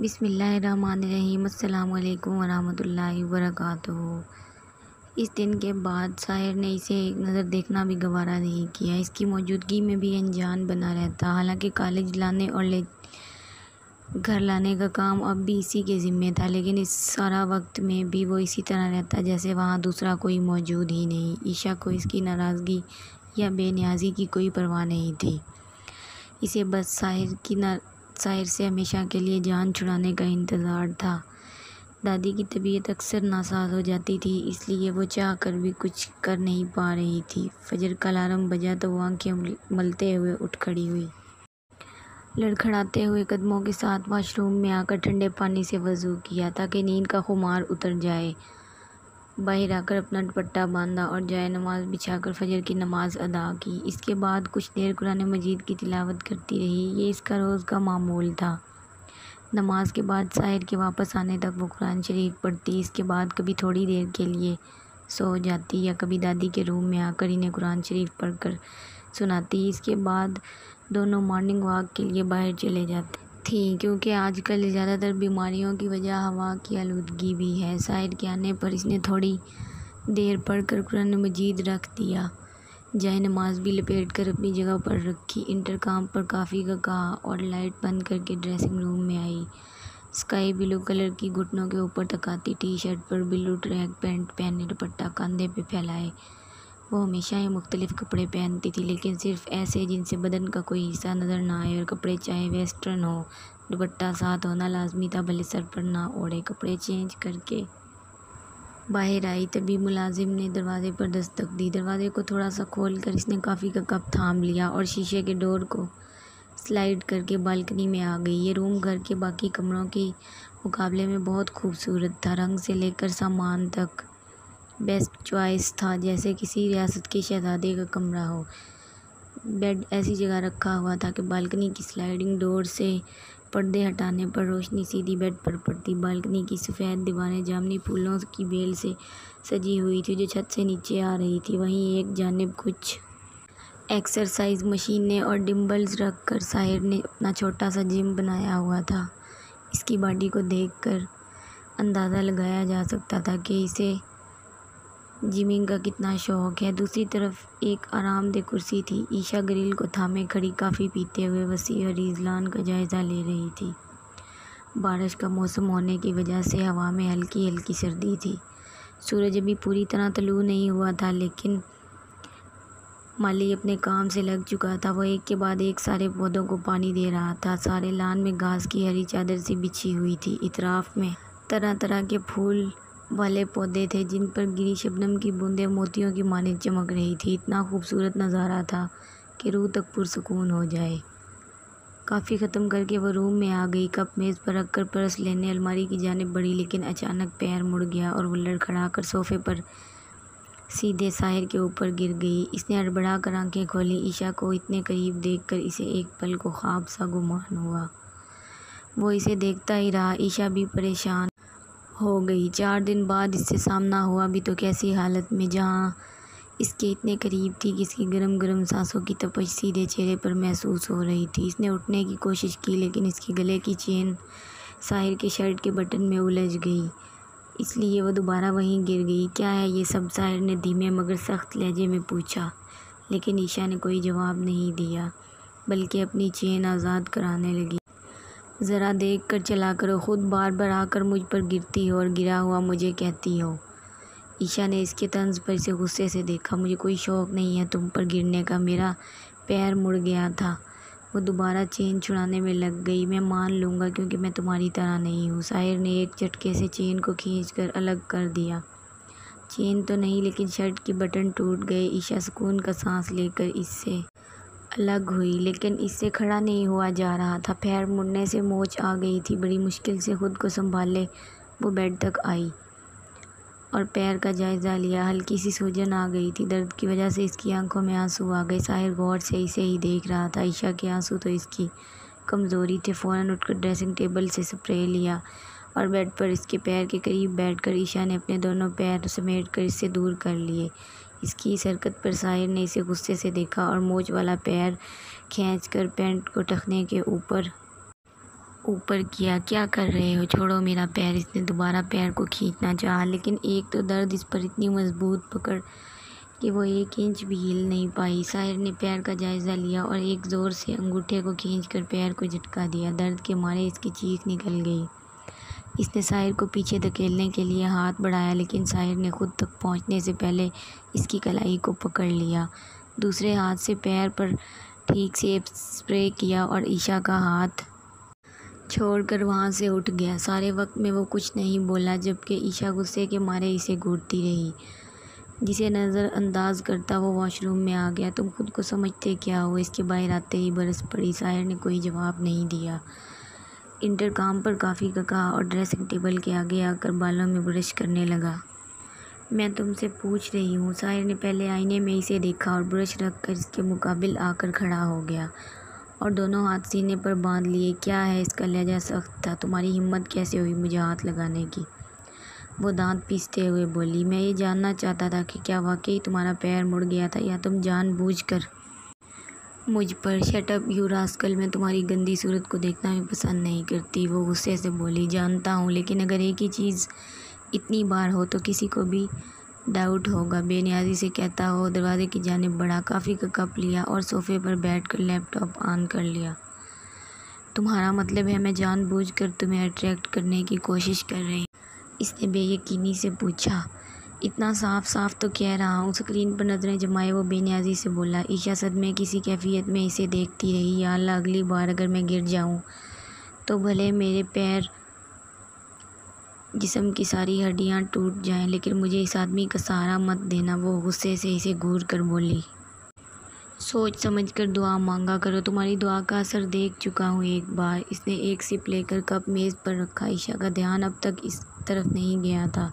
बिसमीम अल्लाम वबरकातुहू। इस दिन के बाद साहिर ने इसे एक नज़र देखना भी गवारा नहीं किया। इसकी मौजूदगी में भी अनजान बना रहता। हालाँकि कॉलेज लाने और ले, घर लाने का काम अब भी इसी के ज़िम्मे था, लेकिन इस सारा वक्त में भी वो इसी तरह रहता जैसे वहाँ दूसरा कोई मौजूद ही नहीं। ईशा को इसकी नाराज़गी या बेनियाजी की कोई परवाह नहीं थी। इसे बस साहिर की ना साहिर से हमेशा के लिए जान छुड़ाने का इंतज़ार था। दादी की तबीयत अक्सर नासाज हो जाती थी, इसलिए वो चाह कर भी कुछ कर नहीं पा रही थी। फजर का अलार्म बजा तो वो आँखें मलते हुए उठ खड़ी हुई। लड़खड़ाते हुए कदमों के साथ वॉशरूम में आकर ठंडे पानी से वज़ू किया, ताकि नींद का खुमार उतर जाए। बाहर आकर अपना दुपट्टा बांधा और जाए नमाज़, बिछाकर फजर की नमाज़ अदा की। इसके बाद कुछ देर कुरान मजीद की तिलावत करती रही। ये इसका रोज़ का मामूल था। नमाज़ के बाद साहिर के वापस आने तक वो कुरान शरीफ पढ़ती। इसके बाद कभी थोड़ी देर के लिए सो जाती या कभी दादी के रूम में आकर इन्हें कुरान शरीफ पढ़कर सुनाती। इसके बाद दोनों मॉर्निंग वॉक के लिए बाहर चले जाते। थी, क्योंकि आजकल ज़्यादातर बीमारियों की वजह हवा की आलूदगी भी है। साहिर के आने पर इसने थोड़ी देर पढ़ कर कुरान मजीद रख दिया। जाए नमाज़ भी लपेट कर अपनी जगह पर रखी। इंटरकाम पर काफ़ी का कहा और लाइट बंद करके ड्रेसिंग रूम में आई। स्काई ब्लू कलर की घुटनों के ऊपर तकाती टी शर्ट पर ब्लू ट्रैक पैंट पहने दुपट्टा कंधे पे फैलाए। वो हमेशा ही मुख्तलिफ़ कपड़े पहनती थी, लेकिन सिर्फ़ ऐसे जिनसे बदन का कोई हिस्सा नज़र ना आए और कपड़े चाहे वेस्टर्न हो, दुपट्टा साथ होना लाजमी था, भले सर पर ना ओढ़े कपड़े चेंज करके। बाहर आई तभी मुलाजिम ने दरवाज़े पर दस्तक दी। दरवाज़े को थोड़ा सा खोल कर इसने काफ़ी का कप थाम लिया और शीशे के डोर को स्लाइड करके बालकनी में आ गई। ये रूम घर के बाकी कमरों के मुकाबले में बहुत खूबसूरत था। रंग से लेकर सामान तक बेस्ट चॉइस था, जैसे किसी रियासत के शहज़ादे का कमरा हो। बेड ऐसी जगह रखा हुआ था कि बालकनी की स्लाइडिंग डोर से पर्दे हटाने पर रोशनी सीधी बेड पर पड़ती। बालकनी की सफ़ेद दीवारें जामनी फूलों की बेल से सजी हुई थी, जो छत से नीचे आ रही थी। वहीं एक जानब कुछ एक्सरसाइज मशीनें और डिम्बल्स रख कर साहिर ने अपना छोटा सा जिम बनाया हुआ था। इसकी बॉडी को देखकर अंदाज़ा लगाया जा सकता था कि इसे जिमिंग का कितना शौक़ है। दूसरी तरफ़ एक आरामदेह कुर्सी थी। ईशा ग्रिल को थामे खड़ी काफ़ी पीते हुए वसी और रिजलान का जायज़ा ले रही थी। बारिश का मौसम होने की वजह से हवा में हल्की हल्की सर्दी थी। सूरज अभी पूरी तरह तलू नहीं हुआ था, लेकिन माली अपने काम से लग चुका था। वो एक के बाद एक सारे पौधों को पानी दे रहा था। सारे लान में घास की हरी चादर सी बिछी हुई थी। इतराफ़ में तरह तरह के फूल वाले पौधे थे जिन पर गिरी शबनम की बूंदें मोतियों की माने चमक रही थी। इतना खूबसूरत नज़ारा था कि रूह तक पुरसकून हो जाए। काफ़ी ख़त्म करके वह रूम में आ गई। कप, मेज़ पर रख कर परस लेने, अलमारी की जानब बढ़ी, लेकिन अचानक पैर मुड़ गया और वो लड़खड़ा कर सोफ़े पर सीधे साहिर के ऊपर गिर गई। इसने अड़बड़ा कर आँखें खोली। ईशा को इतने करीब देखकर इसे एक पल को ख्वाब सा गुमान हुआ। वो इसे देखता ही रहा। ईशा भी परेशान हो गई। चार दिन बाद इससे सामना हुआ भी तो कैसी हालत में, जहाँ इसके इतने करीब थी कि इसकी गर्म गर्म सांसों की तपश सीधे चेहरे पर महसूस हो रही थी। इसने उठने की कोशिश की, लेकिन इसके गले की चेन साहिर के शर्ट के बटन में उलझ गई। इसलिए वह दोबारा वहीं गिर गई। क्या है ये सब? साहिर ने धीमे मगर सख्त लहजे में पूछा, लेकिन ईशा ने कोई जवाब नहीं दिया, बल्कि अपनी चेन आज़ाद कराने लगी। ज़रा देख कर चला करो। ख़ुद बार बार आकर मुझ पर गिरती हो और गिरा हुआ मुझे कहती हो। ईशा ने इसके तंज पर इसे गुस्से से देखा। मुझे कोई शौक़ नहीं है तुम पर गिरने का। मेरा पैर मुड़ गया था। वो दोबारा चेन छुड़ाने में लग गई। मैं मान लूँगा क्योंकि मैं तुम्हारी तरह नहीं हूँ। साहिर ने एक झटके से चेन को खींच कर अलग कर दिया। चेन तो नहीं, लेकिन शर्ट की बटन टूट गए। ईशा सुकून का सांस लेकर इससे अलग हुई, लेकिन इससे खड़ा नहीं हुआ जा रहा था। पैर मुड़ने से मोच आ गई थी। बड़ी मुश्किल से ख़ुद को संभाले वो बेड तक आई और पैर का जायज़ा लिया। हल्की सी सूजन आ गई थी। दर्द की वजह से इसकी आँखों में आँसू आ गए। साहिर गौर से इसे ही देख रहा था। ईशा के आँसू तो इसकी कमज़ोरी थे। फ़ौरन उठकर ड्रेसिंग टेबल से स्प्रे लिया और बेड पर इसके पैर के करीब बैठकर ईशा ने अपने दोनों पैर समेट कर इससे दूर कर लिए। इसकी इस हरकत पर साहिर ने इसे गुस्से से देखा और मोच वाला पैर खींचकर पैंट को टखने के ऊपर ऊपर किया, क्या कर रहे हो? छोड़ो मेरा पैर। इसने दोबारा पैर को खींचना चाहा, लेकिन एक तो दर्द इस पर इतनी मज़बूत पकड़ कि वो एक इंच भी हिल नहीं पाई। साहिर ने पैर का जायज़ा लिया और एक ज़ोर से अंगूठे को खींचकर पैर को झटका दिया। दर्द के मारे इसकी चीख निकल गई। इसने साहिर को पीछे धकेलने के लिए हाथ बढ़ाया, लेकिन साहिर ने खुद तक पहुँचने से पहले इसकी कलाई को पकड़ लिया। दूसरे हाथ से पैर पर ठीक से स्प्रे किया और ईशा का हाथ छोड़कर वहाँ से उठ गया। सारे वक्त में वो कुछ नहीं बोला, जबकि ईशा गुस्से के मारे इसे घूरती रही। जिसे नज़रअंदाज करता वो वॉशरूम में आ गया। तुम खुद को समझते क्या हो? इसके बाहर आते ही बरस पड़ी। साहिर ने कोई जवाब नहीं दिया। इंटरकॉम पर काफ़ी का कहा और ड्रेसिंग टेबल के आगे आकर बालों में ब्रश करने लगा। मैं तुमसे पूछ रही हूँ, साहिर ने पहले आईने में इसे देखा और ब्रश रख कर इसके मुकाबिल आकर खड़ा हो गया और दोनों हाथ सीने पर बाँध लिए, क्या है इसका लहजा सख्त था? तुम्हारी हिम्मत कैसे हुई मुझे हाथ लगाने की? वो दांत पीसते हुए बोली, मैं ये जानना चाहता था कि क्या वाकई तुम्हारा पैर मुड़ गया था या तुम जानबूझकर मुझ पर शटअप यू रास्कल मैं तुम्हारी गंदी सूरत को देखना भी पसंद नहीं करती। वो गुस्से से बोली, जानता हूँ, लेकिन अगर एक ही चीज़ इतनी बार हो तो किसी को भी डाउट होगा। बेनियाजी से कहता हो, दरवाजे की जानब बढ़ा, काफ़ी का कप लिया और सोफ़े पर बैठकर लैपटॉप ऑन कर लिया। तुम्हारा मतलब है मैं जानबूझकर तुम्हें अट्रैक्ट करने की कोशिश कर रही इसने बेयकीनी से पूछा इतना साफ़ साफ़ तो कह रहा हूँ। स्क्रीन पर नज़रें जमाए वो बेनियाजी से बोला, ईशा सदमे किसी कैफियत में इसे देखती रही या अल्लाह अगली बार अगर मैं गिर जाऊँ तो भले मेरे पैर जिसम की सारी हड्डियाँ टूट जाएँ, लेकिन मुझे इस आदमी का सहारा मत देना। वो गुस्से से इसे घूर कर बोली, सोच समझ कर दुआ मांगा करो। तुम्हारी दुआ का असर देख चुका हूँ एक बार। इसने एक सिप लेकर कप मेज़ पर रखा। ईशा का ध्यान अब तक इस तरफ़ नहीं गया था।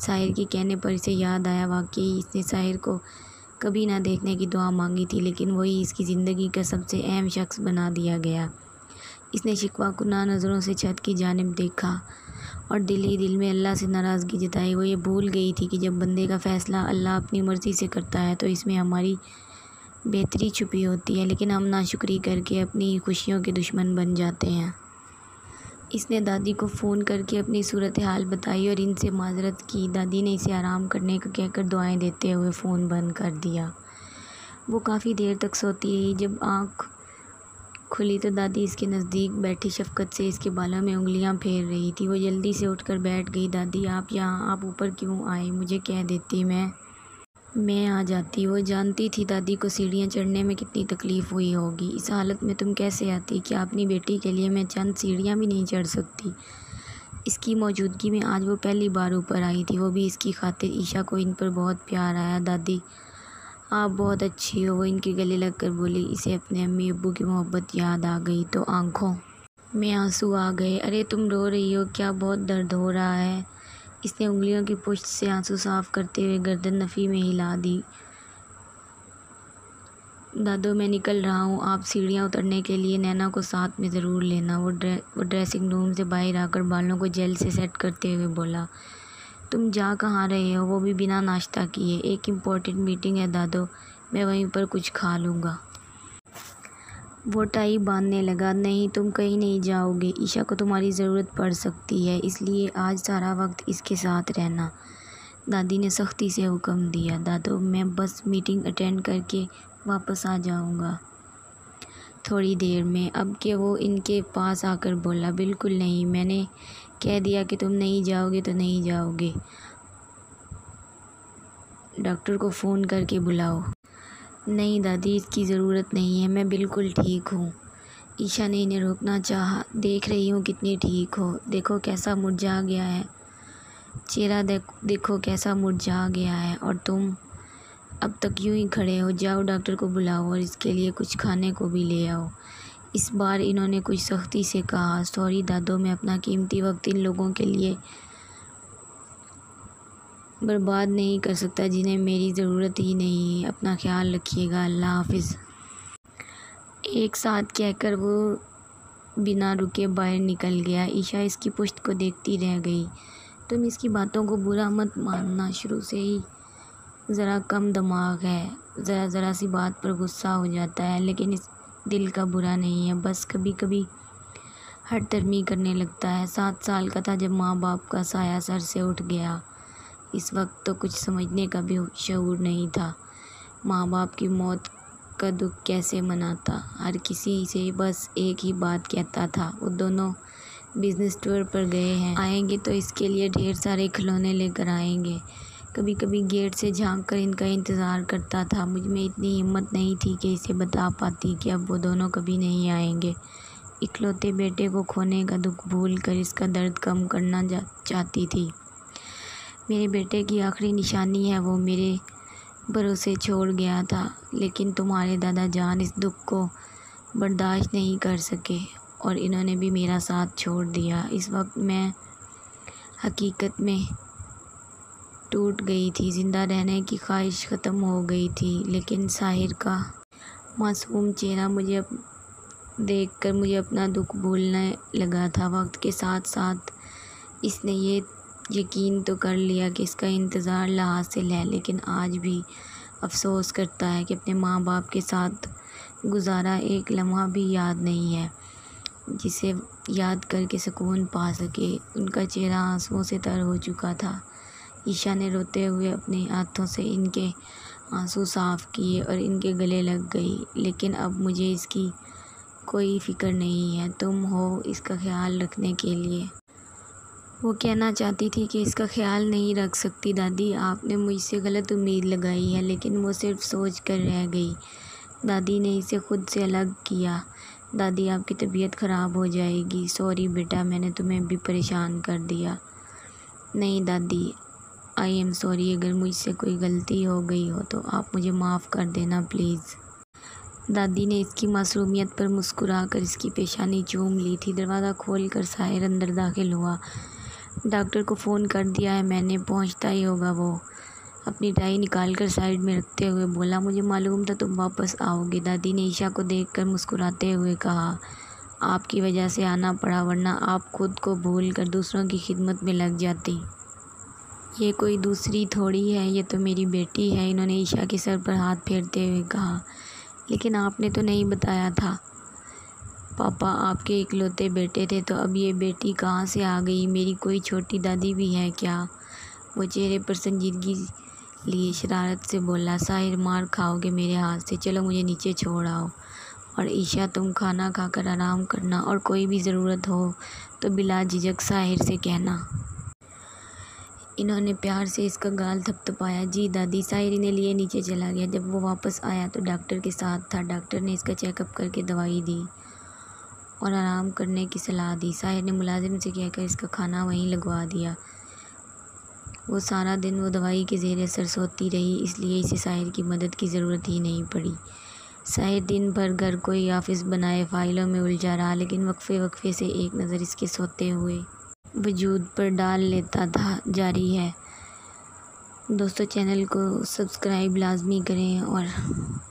साहिर के कहने पर इसे याद आया वाकई इसने साहिर को कभी ना देखने की दुआ मांगी थी, लेकिन वही इसकी ज़िंदगी का सबसे अहम शख्स बना दिया गया। इसने शिकवा कुना नज़रों से छत की जानब देखा और दिल ही दिल में अल्लाह से नाराज़गी जताई। वो ये भूल गई थी कि जब बंदे का फ़ैसला अल्लाह अपनी मर्ज़ी से करता है तो इसमें हमारी बेहतरी छुपी होती है, लेकिन हम नाशुक्री करके अपनी खुशियों के दुश्मन बन जाते हैं। इसने दादी को फ़ोन करके अपनी सूरत हाल बताई और इनसे माजरत की। दादी ने इसे आराम करने को कहकर दुआएँ देते हुए फ़ोन बंद कर दिया। वो काफ़ी देर तक सोती रही। जब आँख खुली तो दादी इसके नज़दीक बैठी शफकत से इसके बालों में उंगलियाँ फेर रही थी। वो जल्दी से उठकर बैठ गई। दादी, आप यहाँ, आप ऊपर क्यों आए? मुझे कह देती मैं। मैं आ जाती वो जानती थी दादी को सीढ़ियाँ चढ़ने में कितनी तकलीफ़ हुई होगी। इस हालत में तुम कैसे आती क्या अपनी बेटी के लिए मैं चंद सीढ़ियाँ भी नहीं चढ़ सकती? इसकी मौजूदगी में आज वो पहली बार ऊपर आई थी। वो भी इसकी खातिर ईशा को इन पर बहुत प्यार आया। दादी, आप बहुत अच्छी हो। वो इनके गले लग कर बोली, इसे अपने अम्मी अबू की मोहब्बत याद आ गई तो आँखों में आँसू आ गए। अरे, तुम रो रही हो। क्या बहुत दर्द हो रहा है? इसने उंगलियों की पुष्ट से आँसू साफ़ करते हुए गर्दन नफ़ी में हिला दी। दादो, मैं निकल रहा हूँ। आप सीढ़ियाँ उतरने के लिए नैना को साथ में ज़रूर लेना। वो ड्रे, वो ड्रेसिंग रूम से बाहर आकर बालों को जेल से सेट करते हुए बोला, तुम जा कहाँ रहे हो? वो भी बिना नाश्ता किए। एक इम्पोर्टेंट मीटिंग है, दादो। मैं वहीं पर कुछ खा लूँगा। वो टाई बांधने लगा, नहीं, तुम कहीं नहीं जाओगे। ईशा को तुम्हारी ज़रूरत पड़ सकती है, इसलिए आज सारा वक्त इसके साथ रहना। दादी ने सख्ती से हुक्म दिया, दादो, मैं बस मीटिंग अटेंड करके वापस आ जाऊँगा। थोड़ी देर में अब के वो इनके पास आकर बोला, बिल्कुल नहीं, मैंने कह दिया कि तुम नहीं जाओगे तो नहीं जाओगे। डॉक्टर को फ़ोन करके बुलाओ। नहीं दादी, इसकी ज़रूरत नहीं है, मैं बिल्कुल ठीक हूँ। ईशा ने इन्हें रोकना चाहा, देख रही हूँ कितनी ठीक हो। देखो कैसा मुरझा गया है। चेहरा देख कैसा मुरझा गया है, और तुम अब तक यूँ ही खड़े हो। जाओ डॉक्टर को बुलाओ और इसके लिए कुछ खाने को भी ले आओ। इस बार इन्होंने कुछ सख्ती से कहा, सॉरी दादो, मैं अपना कीमती वक्त इन लोगों के लिए बर्बाद नहीं कर सकता, जिन्हें मेरी ज़रूरत ही नहीं है। अपना ख्याल रखिएगा, अल्लाह हाफिज़। एक साथ कहकर वो बिना रुके बाहर निकल गया। ईशा इसकी पुश्त को देखती रह गई। तुम इसकी बातों को बुरा मत मानना। शुरू से ही ज़रा कम दिमाग है। ज़रा ज़रा सी बात पर गुस्सा हो जाता है, लेकिन इस दिल का बुरा नहीं है। बस कभी कभी हर तरमी करने लगता है। सात साल का था जब माँ बाप का साया सर से उठ गया। इस वक्त तो कुछ समझने का भी शूर नहीं था। माँ बाप की मौत का दुख कैसे मनाता? हर किसी से बस एक ही बात कहता था, वो दोनों बिज़नेस टूर पर गए हैं। आएँगे तो इसके लिए ढेर सारे खिलौने लेकर आएँगे। कभी कभी गेट से झाँक कर इनका इंतज़ार करता था। मुझमें इतनी हिम्मत नहीं थी कि इसे बता पाती कि अब वो दोनों कभी नहीं आएँगे। इकलौते बेटे को खोने का दुख भूल कर इसका दर्द कम करना चाहती थी। मेरे बेटे की आखिरी निशानी है, वो मेरे भरोसे छोड़ गया था। लेकिन तुम्हारे दादा जान इस दुख को बर्दाश्त नहीं कर सके और इन्होंने भी मेरा साथ छोड़ दिया। इस वक्त मैं हकीकत में टूट गई थी। ज़िंदा रहने की ख्वाहिश ख़त्म हो गई थी, लेकिन साहिर का मासूम चेहरा मुझे देख कर मुझे अपना दुख भूलने लगा था। वक्त के साथ साथ इसने ये यकीन तो कर लिया कि इसका इंतज़ार लासिल है लेकिन आज भी अफसोस करता है कि अपने माँ बाप के साथ गुजारा एक लम्हा भी याद नहीं है, जिसे याद करके सुकून पा सके। उनका चेहरा आंसुओं से तर हो चुका था। ईशा ने रोते हुए अपने हाथों से इनके आँसू साफ़ किए और इनके गले लग गई, लेकिन अब मुझे इसकी कोई फ़िक्र नहीं है। तुम हो इसका ख्याल रखने के लिए। वो कहना चाहती थी कि इसका ख्याल नहीं रख सकती दादी, आपने मुझसे गलत उम्मीद लगाई है, लेकिन वो सिर्फ़ सोच कर रह गई। दादी ने इसे खुद से अलग किया। दादी, आपकी तबीयत ख़राब हो जाएगी। सॉरी बेटा, मैंने तुम्हें भी परेशान कर दिया। नहीं दादी आई एम सॉरी अगर मुझसे कोई गलती हो गई हो तो आप मुझे माफ़ कर देना प्लीज़ दादी ने इसकी मासूमियत पर मुस्कुरा कर इसकी पेशानी चूम ली थी। दरवाज़ा खोल कर साहिर अंदर दाखिल हुआ। डॉक्टर को फ़ोन कर दिया है, मैंने पहुँचता ही होगा वो। अपनी टाई निकाल कर साइड में रखते हुए बोला, मुझे मालूम था तुम वापस आओगे। दादी ने ईशा को देखकर मुस्कुराते हुए कहा, आपकी वजह से आना पड़ा, वरना आप खुद को भूल कर दूसरों की खिदमत में लग जाती। ये कोई दूसरी थोड़ी है, ये तो मेरी बेटी है। इन्होंने ईशा के सर पर हाथ फेरते हुए कहा, लेकिन आपने तो नहीं बताया था। पापा आपके इकलौते बेटे थे तो अब ये बेटी कहाँ से आ गई? मेरी कोई छोटी दादी भी है क्या? वो चेहरे पर संजीदगी लिए शरारत से बोला, साहिर, मार खाओगे मेरे हाथ से। चलो मुझे नीचे छोड़ आओ। और ईशा, तुम खाना खाकर आराम करना और कोई भी ज़रूरत हो तो बिला झिझक साहिर से कहना। इन्होंने प्यार से इसका गाल थपथपाया जी दादी, साहिर इन्हें लिए नीचे चला गया। जब वो वापस आया तो डॉक्टर के साथ था। डॉक्टर ने इसका चेकअप करके दवाई दी। और आराम करने की सलाह दी। साहिर ने मुलाजिम से कहकर इसका खाना वहीं लगवा दिया। वो सारा दिन वो दवाई के ज़ेर असर सोती रही, इसलिए इसे साहिर की मदद की ज़रूरत ही नहीं पड़ी। साहिर दिन भर घर कोई ऑफ़िस बनाए, फ़ाइलों में उलझा रहा, लेकिन वक्फे वक्फे से एक नज़र इसके सोते हुए वजूद पर डाल लेता था, जारी है। दोस्तों, चैनल को सब्सक्राइब लाजमी करें और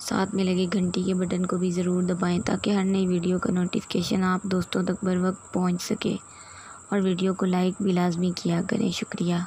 साथ में लगे घंटी के बटन को भी ज़रूर दबाएँ ताकि हर नई वीडियो का नोटिफिकेशन आप दोस्तों तक बर वक्त पहुँच सके। और वीडियो को लाइक भी लाजमी किया करें। शुक्रिया।